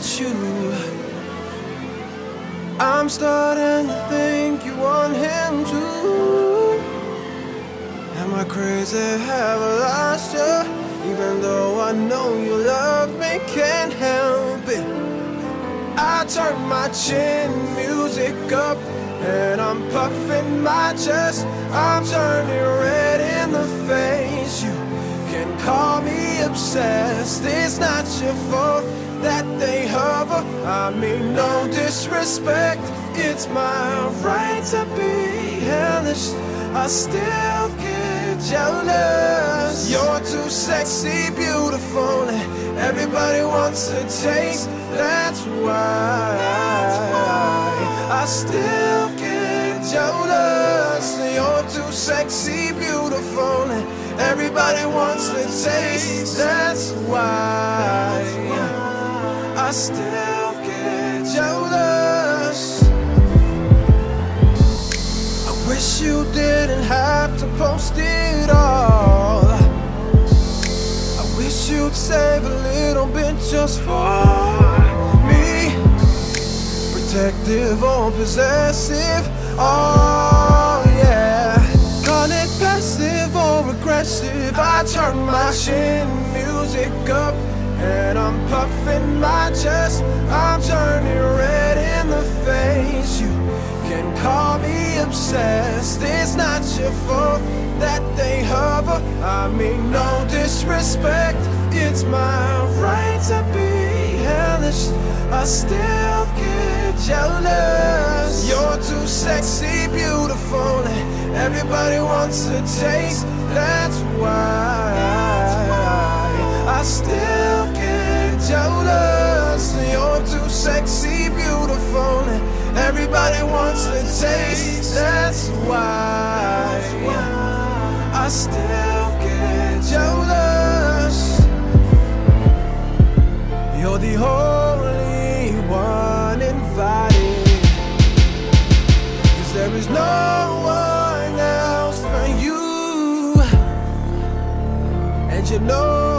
you. I'm starting to think you want him too. Am I crazy? Have I lost you? Even though I know you love me, can't help it. I turn my chin, music up, and I'm puffing my chest. I'm turning red in the Not that they hover. I mean, no disrespect. It's my right to be hellish. I still get jealous. You're too sexy, beautiful, and everybody wants to taste. That's why That's why. I still get jealous. You're too sexy, beautiful, and everybody wants to taste. That's why I still get jealous. I wish you didn't have to post it all. I wish you'd save a little bit just for me. Protective or possessive, oh yeah. Call it passive or aggressive. I turn my shin music up and I'm puffing my chest. I'm turning red in the face. You can call me obsessed. It's not your fault that they hover. I mean, no disrespect. It's my right to be hellish. I still get jealous. You're too sexy, beautiful, everybody wants to taste. Everybody wants to taste. That's why I still get jealous. You're the only one invited. Cause there is no one else for you. And you know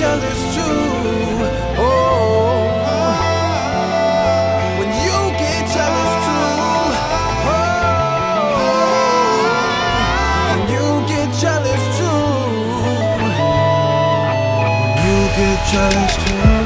jealous too. Oh. When you get jealous too. Oh. When you get jealous too. When you get jealous too.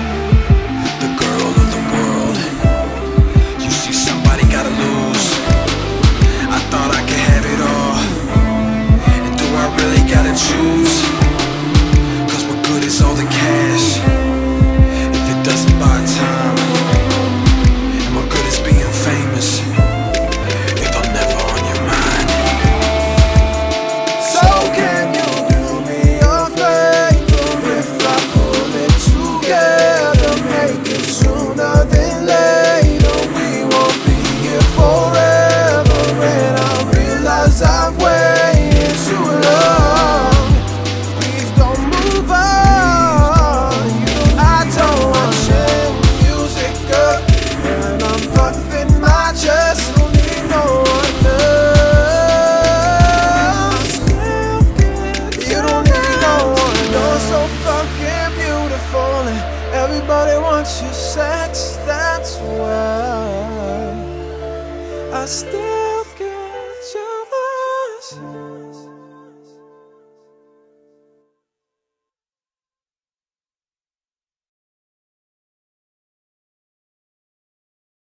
Wants